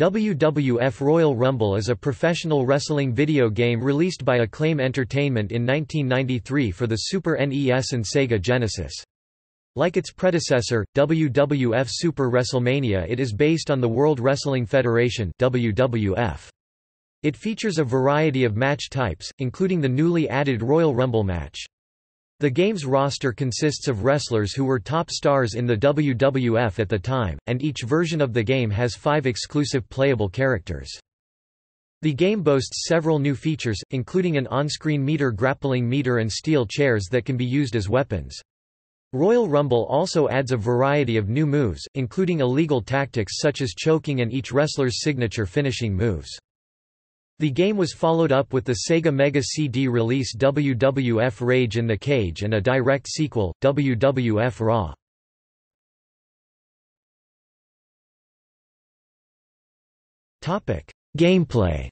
WWF Royal Rumble is a professional wrestling video game released by Acclaim Entertainment in 1993 for the Super NES and Sega Genesis. Like its predecessor, WWF Super WrestleMania it is based on the World Wrestling Federation WWF. It features a variety of match types, including the newly added Royal Rumble match. The game's roster consists of wrestlers who were top stars in the WWF at the time, and each version of the game has five exclusive playable characters. The game boasts several new features, including an on-screen meter grappling meter and steel chairs that can be used as weapons. Royal Rumble also adds a variety of new moves, including illegal tactics such as choking and each wrestler's signature finishing moves. The game was followed up with the Sega Mega CD release WWF Rage in the Cage and a direct sequel, WWF Raw. Gameplay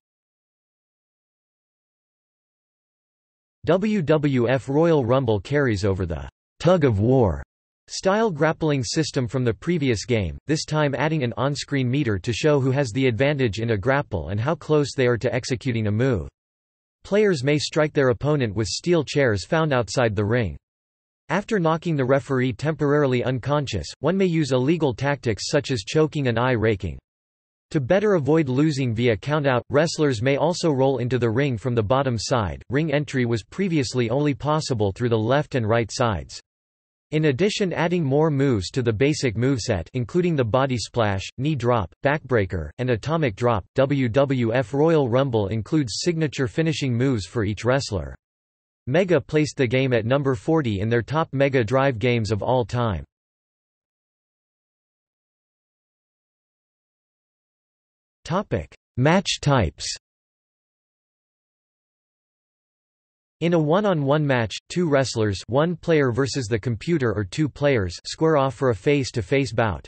WWF Royal Rumble carries over the tug of war Style grappling system from the previous game, this time adding an on-screen meter to show who has the advantage in a grapple and how close they are to executing a move. Players may strike their opponent with steel chairs found outside the ring. After knocking the referee temporarily unconscious, one may use illegal tactics such as choking and eye raking. To better avoid losing via countout, wrestlers may also roll into the ring from the bottom side. Ring entry was previously only possible through the left and right sides. In addition adding more moves to the basic moveset including the body splash, knee drop, backbreaker, and atomic drop, WWF Royal Rumble includes signature finishing moves for each wrestler. Mega placed the game at number 40 in their top Mega Drive games of all time. Match types In a one-on-one -on -one match, two wrestlers one player versus the computer or two players square off for a face-to-face -face bout.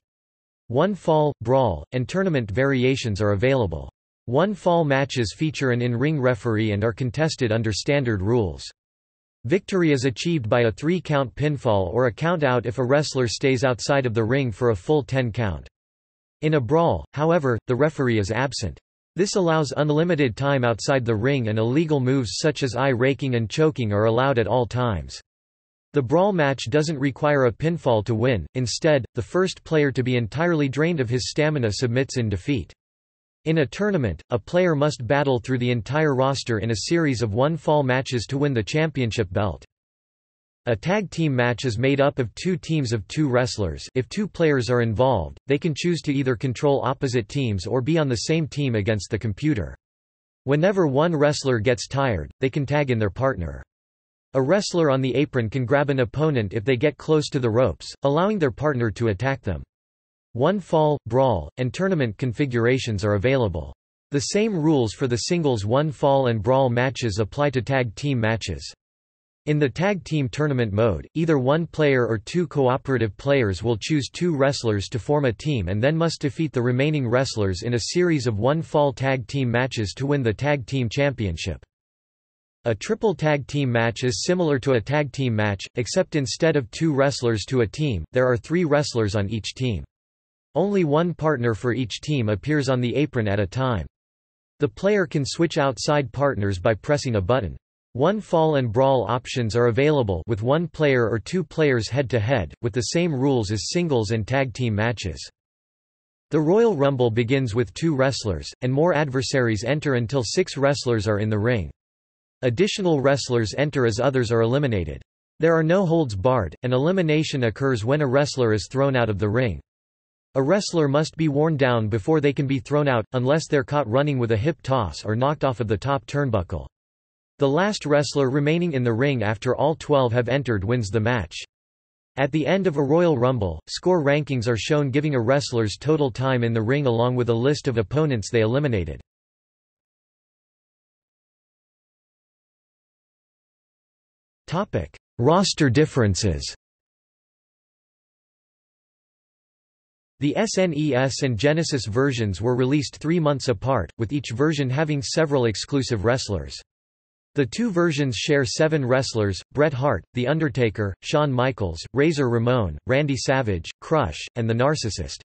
One fall, brawl, and tournament variations are available. One fall matches feature an in-ring referee and are contested under standard rules. Victory is achieved by a three-count pinfall or a count-out if a wrestler stays outside of the ring for a full 10 count. In a brawl, however, the referee is absent. This allows unlimited time outside the ring and illegal moves such as eye raking and choking are allowed at all times. The brawl match doesn't require a pinfall to win, instead, the first player to be entirely drained of his stamina submits in defeat. In a tournament, a player must battle through the entire roster in a series of one-fall matches to win the championship belt. A tag team match is made up of two teams of two wrestlers if two players are involved, they can choose to either control opposite teams or be on the same team against the computer. Whenever one wrestler gets tired, they can tag in their partner. A wrestler on the apron can grab an opponent if they get close to the ropes, allowing their partner to attack them. One fall, brawl, and tournament configurations are available. The same rules for the singles one fall and brawl matches apply to tag team matches. In the tag team tournament mode, either one player or two cooperative players will choose two wrestlers to form a team and then must defeat the remaining wrestlers in a series of one-fall tag team matches to win the tag team championship. A triple tag team match is similar to a tag team match, except instead of two wrestlers to a team, there are three wrestlers on each team. Only one partner for each team appears on the apron at a time. The player can switch outside partners by pressing a button. One fall and brawl options are available with one player or two players head-to-head, -head, with the same rules as singles and tag team matches. The Royal Rumble begins with two wrestlers, and more adversaries enter until six wrestlers are in the ring. Additional wrestlers enter as others are eliminated. There are no holds barred, and elimination occurs when a wrestler is thrown out of the ring. A wrestler must be worn down before they can be thrown out, unless they're caught running with a hip toss or knocked off of the top turnbuckle. The last wrestler remaining in the ring after all 12 have entered wins the match. At the end of a Royal Rumble, score rankings are shown giving a wrestler's total time in the ring along with a list of opponents they eliminated. Roster differences The SNES and Genesis versions were released three months apart, with each version having several exclusive wrestlers. The two versions share seven wrestlers, Bret Hart, The Undertaker, Shawn Michaels, Razor Ramon, Randy Savage, Crush, and The Narcissist.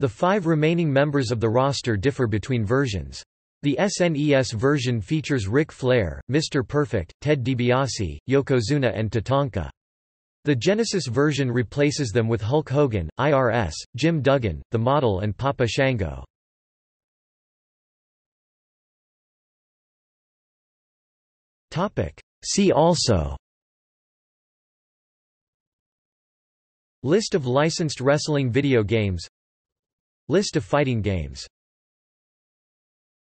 The five remaining members of the roster differ between versions. The SNES version features Ric Flair, Mr. Perfect, Ted DiBiase, Yokozuna and Tatanka. The Genesis version replaces them with Hulk Hogan, IRS, Jim Duggan, The Model and Papa Shango. See also. List of licensed wrestling video games. List of fighting games